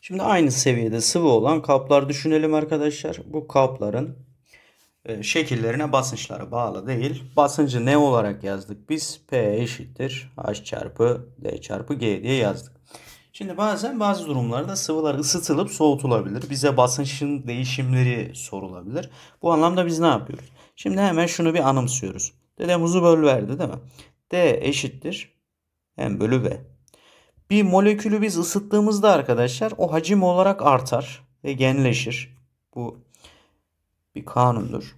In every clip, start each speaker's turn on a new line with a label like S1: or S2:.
S1: Şimdi aynı seviyede sıvı olan kaplar düşünelim arkadaşlar. Bu kapların e, şekillerine basınçlara bağlı değil. Basıncı ne olarak yazdık? Biz P eşittir H çarpı D çarpı G diye yazdık. Şimdi bazen bazı durumlarda sıvılar ısıtılıp soğutulabilir. Bize basınçın değişimleri sorulabilir. Bu anlamda biz ne yapıyoruz? Şimdi hemen şunu bir anımsıyoruz. Dedem huzu böl verdi değil mi? D eşittir M bölü V. Bir molekülü biz ısıttığımızda arkadaşlar o hacim olarak artar ve genleşir. Bu bir kanundur.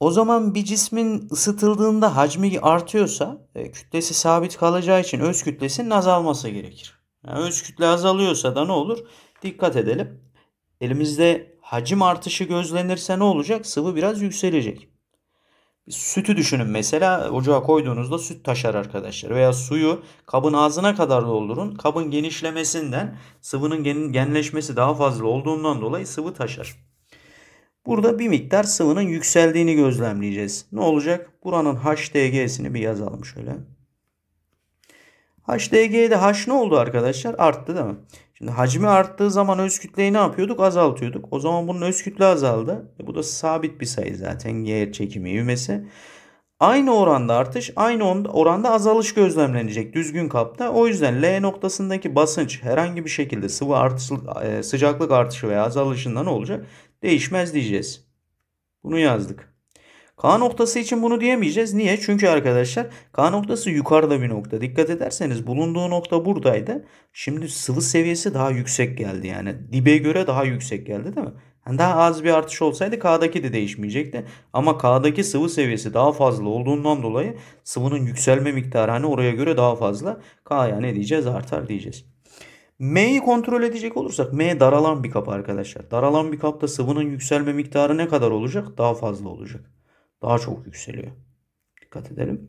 S1: O zaman bir cismin ısıtıldığında hacmi artıyorsa e, kütlesi sabit kalacağı için öz kütlesinin azalması gerekir. Yani öz kütle azalıyorsa da ne olur? Dikkat edelim. Elimizde hacim artışı gözlenirse ne olacak? Sıvı biraz yükselecek. Sütü düşünün mesela ocağa koyduğunuzda süt taşar arkadaşlar. Veya suyu kabın ağzına kadar doldurun. Kabın genişlemesinden sıvının genleşmesi daha fazla olduğundan dolayı sıvı taşar. Burada bir miktar sıvının yükseldiğini gözlemleyeceğiz. Ne olacak? Buranın HDG'sini bir yazalım şöyle. HDG'de H ne oldu arkadaşlar? Arttı değil mi? Şimdi hacmi arttığı zaman öz kütleyi ne yapıyorduk? Azaltıyorduk. O zaman bunun öz kütle azaldı. E bu da sabit bir sayı zaten. Yer çekimi ivmesi. Aynı oranda artış, aynı oranda azalış gözlemlenecek düzgün kapta. O yüzden L noktasındaki basınç herhangi bir şekilde sıvı artış, e, sıcaklık artışı veya azalışında ne olacak? Değişmez diyeceğiz. Bunu yazdık. K noktası için bunu diyemeyeceğiz. Niye? Çünkü arkadaşlar K noktası yukarıda bir nokta. Dikkat ederseniz bulunduğu nokta buradaydı. Şimdi sıvı seviyesi daha yüksek geldi. Yani dibe göre daha yüksek geldi değil mi? Yani daha az bir artış olsaydı K'daki de değişmeyecekti. Ama K'daki sıvı seviyesi daha fazla olduğundan dolayı sıvının yükselme miktarı hani oraya göre daha fazla. K'ya ne diyeceğiz? Artar diyeceğiz. M'yi kontrol edecek olursak M daralan bir kap arkadaşlar. Daralan bir kapta sıvının yükselme miktarı ne kadar olacak? Daha fazla olacak daha çok yükseliyor. Dikkat edelim.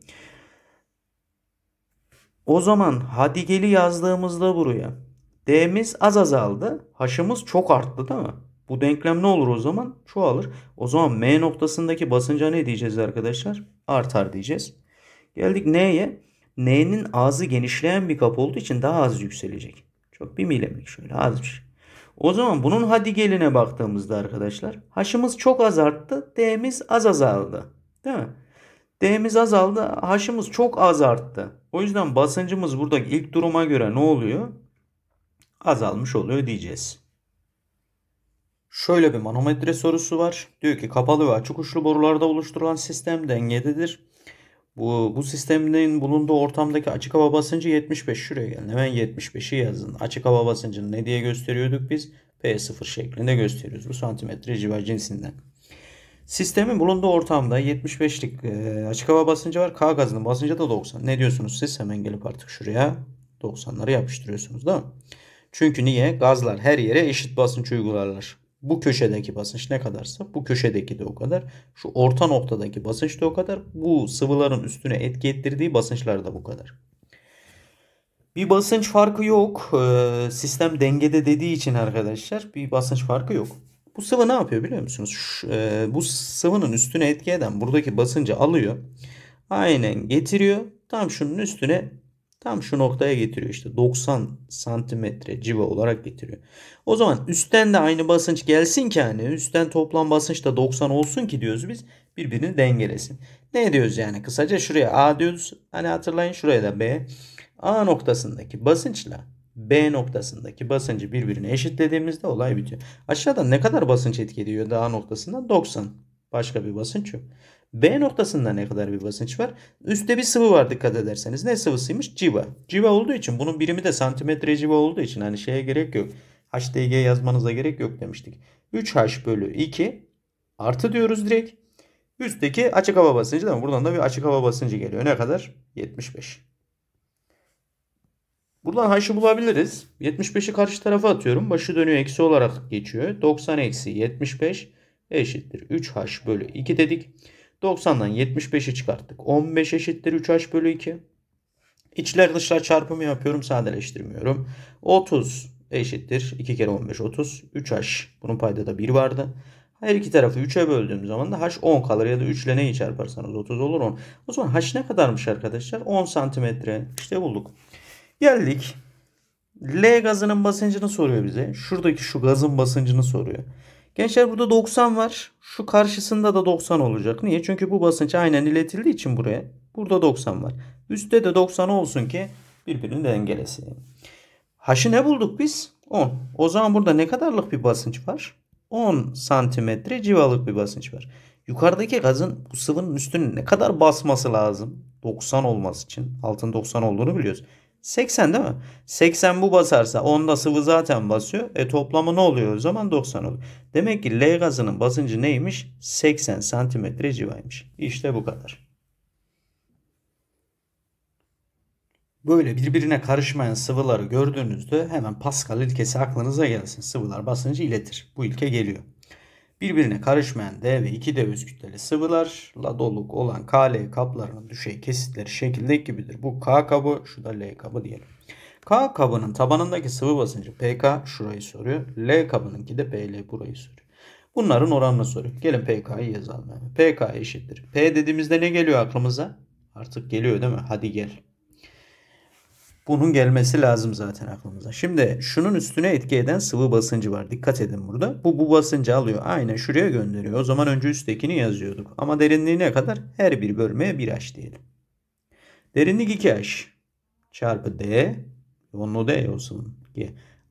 S1: O zaman hadi geli yazdığımızda buraya D'miz az azaldı. H'ımız çok arttı değil mi? Bu denklem ne olur o zaman? Çoğalır. O zaman M noktasındaki basınca ne diyeceğiz arkadaşlar? Artar diyeceğiz. Geldik N'ye. N'nin ağzı genişleyen bir kap olduğu için daha az yükselecek. Çok bir milimlik şöyle az şey. O zaman bunun hadi geline baktığımızda arkadaşlar haşımız çok az arttı. D'miz az azaldı. Değil mi? D'miz azaldı. Haşımız çok az arttı. O yüzden basıncımız burada ilk duruma göre ne oluyor? Azalmış oluyor diyeceğiz. Şöyle bir manometre sorusu var. Diyor ki kapalı ve açık uçlu borularda oluşturulan sistem dengededir. Bu, bu sistemin bulunduğu ortamdaki açık hava basıncı 75. Şuraya gelin. Hemen 75'i yazın. Açık hava basıncını ne diye gösteriyorduk biz? P0 şeklinde gösteriyoruz. Bu santimetre civar cinsinden. Sistemin bulunduğu ortamda 75'lik e, açık hava basıncı var. K gazının basıncı da 90. Ne diyorsunuz siz? Hemen gelip artık şuraya 90'ları yapıştırıyorsunuz değil mi? Çünkü niye? Gazlar her yere eşit basınç uygularlar. Bu köşedeki basınç ne kadarsa bu köşedeki de o kadar. Şu orta noktadaki basınç da o kadar. Bu sıvıların üstüne etki ettirdiği basınçlar da bu kadar. Bir basınç farkı yok. Ee, sistem dengede dediği için arkadaşlar bir basınç farkı yok. Bu sıvı ne yapıyor biliyor musunuz? Şu, e, bu sıvının üstüne etki eden buradaki basıncı alıyor. Aynen getiriyor. Tam şunun üstüne Tam şu noktaya getiriyor işte 90 santimetre civa olarak getiriyor. O zaman üstten de aynı basınç gelsin ki hani üstten toplam basınç da 90 olsun ki diyoruz biz birbirini dengelesin. Ne diyoruz yani kısaca şuraya A diyoruz hani hatırlayın şuraya da B. A noktasındaki basınçla B noktasındaki basıncı birbirine eşitlediğimizde olay bitiyor. Aşağıda ne kadar basınç etki ediyor A noktasında? 90. Başka bir basınç yok. B noktasında ne kadar bir basınç var? Üstte bir sıvı var dikkat ederseniz. Ne sıvısıymış? Civa. Civa olduğu için bunun birimi de santimetre civa olduğu için hani şeye gerek yok. HDG yazmanıza gerek yok demiştik. 3H bölü 2 artı diyoruz direkt. Üstteki açık hava basıncı da buradan da bir açık hava basıncı geliyor. Ne kadar? 75. Buradan H'ı bulabiliriz. 75'i karşı tarafa atıyorum. Başı dönüyor eksi olarak geçiyor. 90 eksi 75 eşittir. 3H bölü 2 dedik. 90'dan 75'i çıkarttık. 15 eşittir 3h bölü 2. İçler dışlar çarpımı yapıyorum. Sadeleştirmiyorum. 30 eşittir. 2 kere 15 30. 3h. Bunun payda da 1 vardı. Her iki tarafı 3'e böldüğüm zaman da h 10 kalır ya da 3 ile neyi çarparsanız 30 olur 10. O zaman h ne kadarmış arkadaşlar? 10 santimetre. İşte bulduk. Geldik. L gazının basıncını soruyor bize. Şuradaki şu gazın basıncını soruyor. Gençler burada 90 var. Şu karşısında da 90 olacak. Niye? Çünkü bu basınç aynen iletildiği için buraya. Burada 90 var. Üstte de 90 olsun ki birbirini dengelesin. H'ı ne bulduk biz? 10. O zaman burada ne kadarlık bir basınç var? 10 santimetre civalık bir basınç var. Yukarıdaki gazın bu sıvının üstüne ne kadar basması lazım? 90 olması için. Altın 90 olduğunu biliyoruz. 80 değil mi? 80 bu basarsa onda sıvı zaten basıyor. E toplamı ne oluyor o zaman? 90 oluyor. Demek ki L gazının basıncı neymiş? 80 santimetre civaymış. İşte bu kadar. Böyle birbirine karışmayan sıvıları gördüğünüzde hemen Pascal ilkesi aklınıza gelsin. Sıvılar basıncı iletir. Bu ilke geliyor. Birbirine karışmayan D ve 2D öz kütleli sıvılarla doluk olan KL kaplarının düşey kesitleri şekilde gibidir. Bu K kabı, şu da L kabı diyelim. K kabının tabanındaki sıvı basıncı PK şurayı soruyor. L kabınınki de PL burayı soruyor. Bunların oranını soruyor. Gelin PK'yı yazalım. Yani. PK eşittir. P dediğimizde ne geliyor aklımıza? Artık geliyor değil mi? Hadi gel. Bunun gelmesi lazım zaten aklımıza. Şimdi şunun üstüne etki eden sıvı basıncı var. Dikkat edin burada. Bu bu basıncı alıyor. Aynen şuraya gönderiyor. O zaman önce üsttekini yazıyorduk. Ama derinliği ne kadar? Her bir bölmeye 1H diyelim. Derinlik 2H çarpı D. Yoğunluğu D olsun. G.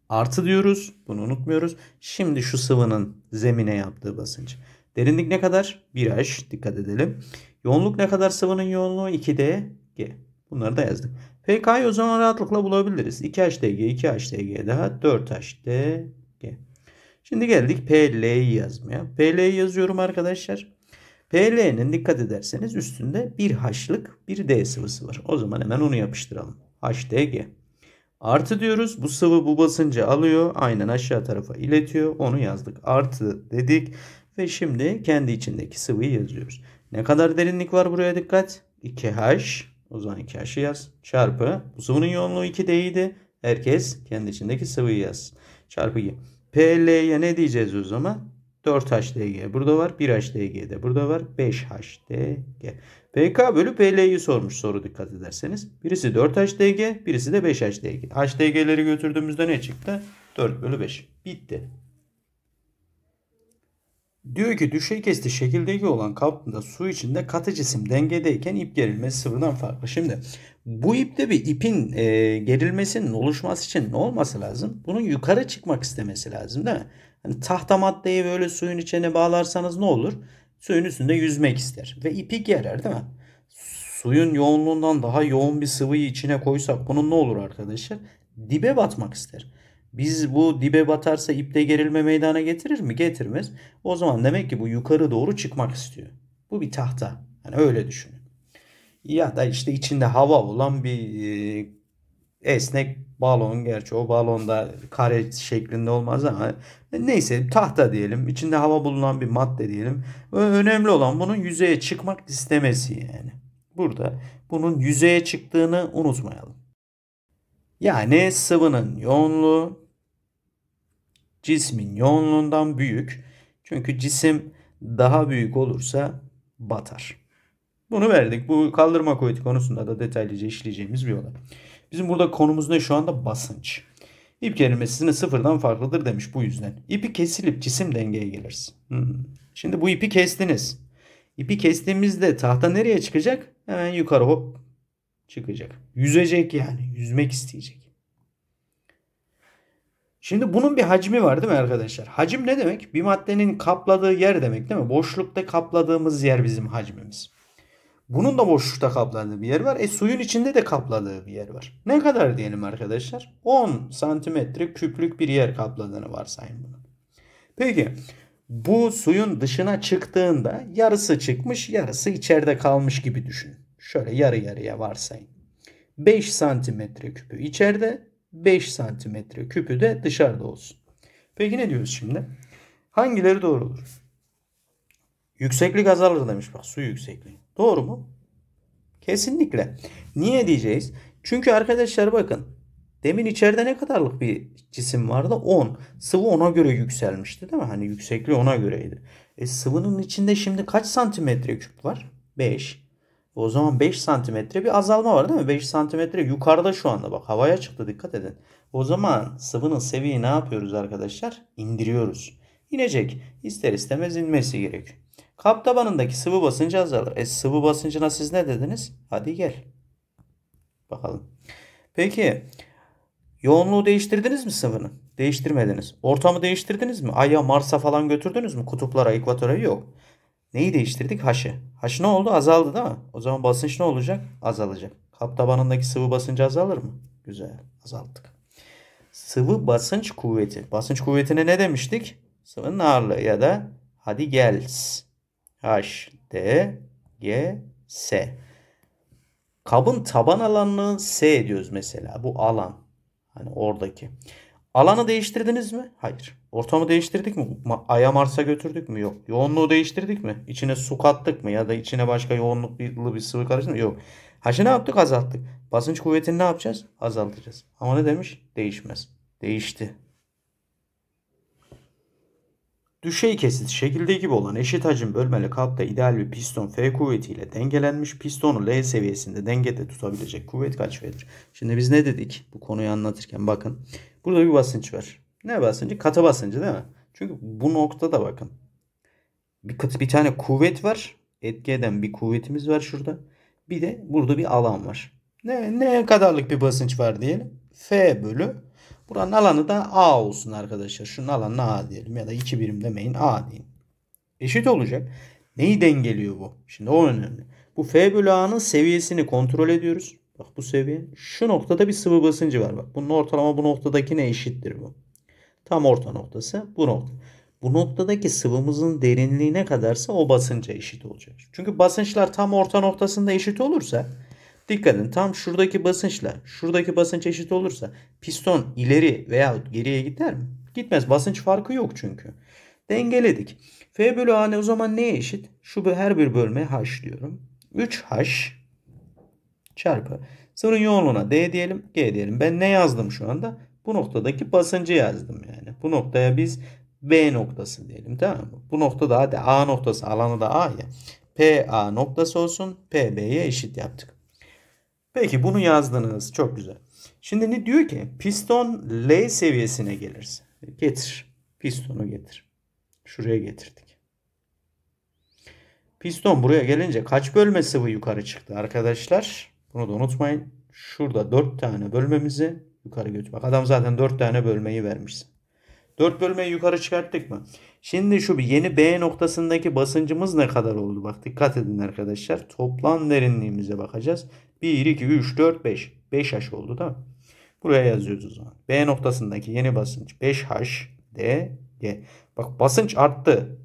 S1: Artı diyoruz. Bunu unutmuyoruz. Şimdi şu sıvının zemine yaptığı basınç. Derinlik ne kadar? 1H. Dikkat edelim. Yoğunluk ne kadar sıvının yoğunluğu? 2D. G. Bunları da yazdık. PK'yı o zaman rahatlıkla bulabiliriz. 2HDG, 2HDG daha 4HDG. Şimdi geldik PL'yi yazmaya. PL'yi yazıyorum arkadaşlar. PL'nin dikkat ederseniz üstünde bir H'lık bir D sıvısı var. O zaman hemen onu yapıştıralım. HDG. Artı diyoruz. Bu sıvı bu basıncı alıyor. Aynen aşağı tarafa iletiyor. Onu yazdık. Artı dedik. Ve şimdi kendi içindeki sıvıyı yazıyoruz. Ne kadar derinlik var buraya dikkat. 2H o zaman 2H'ı yaz. Çarpı. Bu sıvının yoğunluğu 2D'ydi. Herkes kendi içindeki sıvıyı yaz. Çarpı G. PL'ye ne diyeceğiz o zaman? 4HDG burada var. 1HDG de burada var. 5HDG. PK bölü PL'yi sormuş soru dikkat ederseniz. Birisi 4HDG, birisi de 5HDG. HDG'leri götürdüğümüzde ne çıktı? 4 bölü 5. Bitti. Diyor ki düşey kesti şekildeki olan kapında su içinde katı cisim dengedeyken ip gerilmesi sıfırdan farklı. Şimdi bu ipte bir ipin e, gerilmesinin oluşması için ne olması lazım? Bunun yukarı çıkmak istemesi lazım değil mi? Hani tahta maddeyi böyle suyun içine bağlarsanız ne olur? Suyun üstünde yüzmek ister ve ipi gerer değil mi? Suyun yoğunluğundan daha yoğun bir sıvıyı içine koysak bunun ne olur arkadaşlar? Dibe batmak ister. Biz bu dibe batarsa ipte gerilme meydana getirir mi? Getirmez. O zaman demek ki bu yukarı doğru çıkmak istiyor. Bu bir tahta. Yani öyle düşünün. Ya da işte içinde hava olan bir e, esnek balon. Gerçi o balonda kare şeklinde olmaz ama neyse tahta diyelim. İçinde hava bulunan bir madde diyelim. Önemli olan bunun yüzeye çıkmak istemesi yani. Burada bunun yüzeye çıktığını unutmayalım. Yani sıvının yoğunluğu cismin yoğunluğundan büyük. Çünkü cisim daha büyük olursa batar. Bunu verdik. Bu kaldırma kuvveti konusunda da detaylıca işleyeceğimiz bir olay. Bizim burada konumuz ne şu anda? Basınç. İp gerilmesini sıfırdan farklıdır demiş bu yüzden. İpi kesilip cisim dengeye gelirsin. Hmm. Şimdi bu ipi kestiniz. İpi kestiğimizde tahta nereye çıkacak? Hemen yukarı hop çıkacak. Yüzecek yani. Yüzmek isteyecek. Şimdi bunun bir hacmi var değil mi arkadaşlar? Hacim ne demek? Bir maddenin kapladığı yer demek değil mi? Boşlukta kapladığımız yer bizim hacmimiz. Bunun da boşlukta kapladığı bir yer var. E suyun içinde de kapladığı bir yer var. Ne kadar diyelim arkadaşlar? 10 santimetre küplük bir yer kapladığını varsayın bunu. Peki bu suyun dışına çıktığında yarısı çıkmış yarısı içeride kalmış gibi düşünün. Şöyle yarı yarıya varsayın. 5 santimetre küpü içeride 5 santimetre küpü de dışarıda olsun. Peki ne diyoruz şimdi? Hangileri doğru olur? Yükseklik azalır demiş bak su yüksekliği. Doğru mu? Kesinlikle. Niye diyeceğiz? Çünkü arkadaşlar bakın demin içeride ne kadarlık bir cisim vardı? 10. Sıvı ona göre yükselmişti değil mi? Hani yüksekliği ona göreydi. E sıvının içinde şimdi kaç santimetre küp var? 5. O zaman 5 santimetre bir azalma var değil mi? 5 santimetre yukarıda şu anda bak havaya çıktı dikkat edin. O zaman sıvının seviyeyi ne yapıyoruz arkadaşlar? İndiriyoruz. İnecek. İster istemez inmesi gerekiyor. Kap tabanındaki sıvı basıncı azalır. E sıvı basıncına siz ne dediniz? Hadi gel. Bakalım. Peki yoğunluğu değiştirdiniz mi sıvının? Değiştirmediniz. Ortamı değiştirdiniz mi? Ay'a, Mars'a falan götürdünüz mü? Kutuplara, ekvatora yok. Neyi değiştirdik? Haşı. Haşı ne oldu? Azaldı değil mi? O zaman basınç ne olacak? Azalacak. Kap tabanındaki sıvı basıncı azalır mı? Güzel. Azalttık. Sıvı basınç kuvveti. Basınç kuvvetine ne demiştik? Sıvının ağırlığı ya da hadi gel. H, D, G, S. Kabın taban alanını S diyoruz mesela. Bu alan. Hani oradaki. Alanı değiştirdiniz mi? Hayır. Ortamı değiştirdik mi? Ay'a Mars'a götürdük mü? Yok. Yoğunluğu değiştirdik mi? İçine su kattık mı? Ya da içine başka yoğunluklu bir sıvı karıştırdık mı? Yok. Haşı ne yaptık? Azalttık. Basınç kuvvetini ne yapacağız? Azaltacağız. Ama ne demiş? Değişmez. Değişti. Düşey kesit şekilde gibi olan eşit hacim bölmeli kapta ideal bir piston F kuvvetiyle dengelenmiş. Pistonu L seviyesinde dengede tutabilecek kuvvet kaç F'dir? Şimdi biz ne dedik bu konuyu anlatırken bakın. Burada bir basınç var. Ne basıncı? Katı basıncı değil mi? Çünkü bu noktada bakın. Bir, katı, bir tane kuvvet var. Etki eden bir kuvvetimiz var şurada. Bir de burada bir alan var. Ne, ne kadarlık bir basınç var diyelim. F bölü. Buranın alanı da A olsun arkadaşlar. Şunun alanına A diyelim. Ya da 2 birim demeyin A deyin. Eşit olacak. Neyi dengeliyor bu? Şimdi o önemli. Bu F bölü A'nın seviyesini kontrol ediyoruz. Bak bu seviye. Şu noktada bir sıvı basıncı var. Bak bunun ortalama bu noktadakine eşittir bu. Tam orta noktası bu nokta. Bu noktadaki sıvımızın derinliği ne kadarsa o basınca eşit olacak. Çünkü basınçlar tam orta noktasında eşit olursa dikkat edin tam şuradaki basınçla şuradaki basınç eşit olursa piston ileri veya geriye gider mi? Gitmez. Basınç farkı yok çünkü. Dengeledik. F bölü A ne o zaman neye eşit? Şu her bir bölme H diyorum. 3H çarpı sıvının yoğunluğuna D diyelim G diyelim. Ben ne yazdım şu anda? Bu noktadaki basıncı yazdım yani. Bu noktaya biz B noktası diyelim tamam mı? Bu noktada hadi A noktası alanı da A ya. PA noktası olsun PB'ye eşit yaptık. Peki bunu yazdınız. Çok güzel. Şimdi ne diyor ki? Piston L seviyesine gelirse. Getir. Pistonu getir. Şuraya getirdik. Piston buraya gelince kaç bölme sıvı yukarı çıktı arkadaşlar? Bunu da unutmayın. Şurada 4 tane bölmemizi yukarı götür. Bak adam zaten 4 tane bölmeyi vermiş. 4 bölmeyi yukarı çıkarttık mı? Şimdi şu bir yeni B noktasındaki basıncımız ne kadar oldu? Bak dikkat edin arkadaşlar. Toplam derinliğimize bakacağız. 1, 2, 3, 4, 5. 5H oldu da. Buraya yazıyoruz o zaman. B noktasındaki yeni basınç 5H D G. Bak basınç arttı.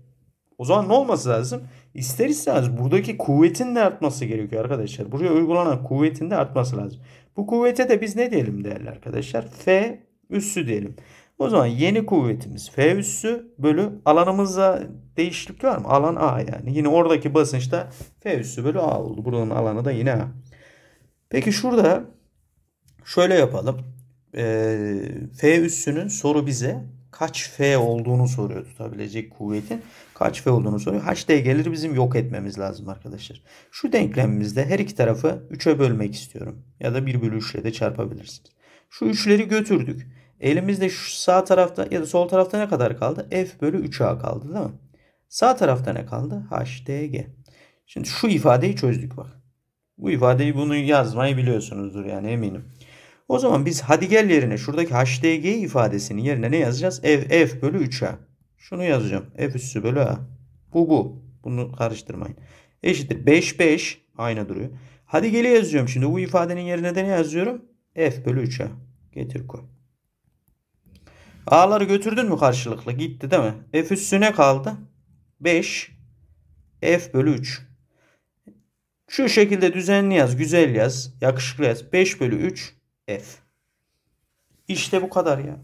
S1: O zaman ne olması lazım? İster istemez buradaki kuvvetin de artması gerekiyor arkadaşlar. Buraya uygulanan kuvvetin de artması lazım. Bu kuvvete de biz ne diyelim değerli arkadaşlar? F üssü diyelim. O zaman yeni kuvvetimiz F üssü bölü alanımızda değişiklik var mı? Alan A yani. Yine oradaki basınçta F üssü bölü A oldu. Buranın alanı da yine A. Peki şurada şöyle yapalım. Ee, F üssünün soru bize kaç F olduğunu soruyor tutabilecek kuvvetin. Kaç F olduğunu soruyor. HD gelir bizim yok etmemiz lazım arkadaşlar. Şu denklemimizde her iki tarafı 3'e bölmek istiyorum. Ya da 1 bölü 3 ile de çarpabilirsiniz. Şu üçleri götürdük. Elimizde şu sağ tarafta ya da sol tarafta ne kadar kaldı? F bölü 3A kaldı değil mi? Sağ tarafta ne kaldı? HDG. Şimdi şu ifadeyi çözdük bak. Bu ifadeyi bunu yazmayı biliyorsunuzdur yani eminim. O zaman biz hadi gel yerine şuradaki HDG ifadesinin yerine ne yazacağız? F, F bölü 3A. Şunu yazacağım. F üssü bölü A. Bu bu. Bunu karıştırmayın. Eşittir. 5 5 aynı duruyor. Hadi geli yazıyorum şimdi. Bu ifadenin yerine de ne yazıyorum? F bölü 3A. Getir koy. A'ları götürdün mü karşılıklı? Gitti değil mi? F üssü ne kaldı? 5 F bölü 3. Şu şekilde düzenli yaz. Güzel yaz. Yakışıklı yaz. 5 bölü 3 F. İşte bu kadar ya.